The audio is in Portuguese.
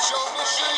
Show do